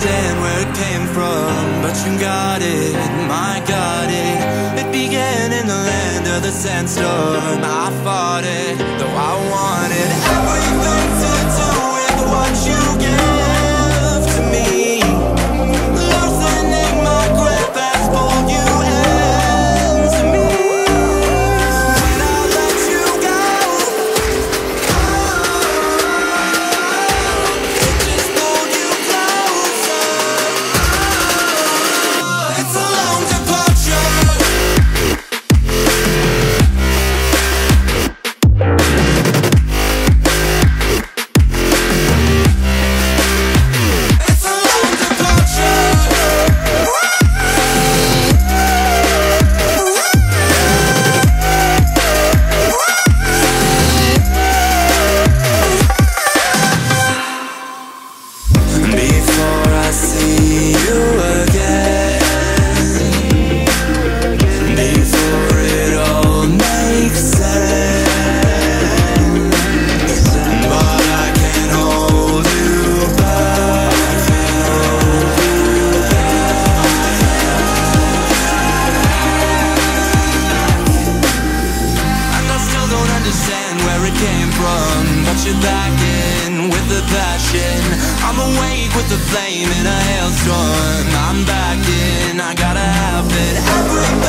understand where it came from, but you got it, my got it. It began in the land of the sandstorm. I fought it, though I won. where it came from. But you're back in with the passion. I'm awake with the flame in a hailstorm. I'm back in, I gotta have it.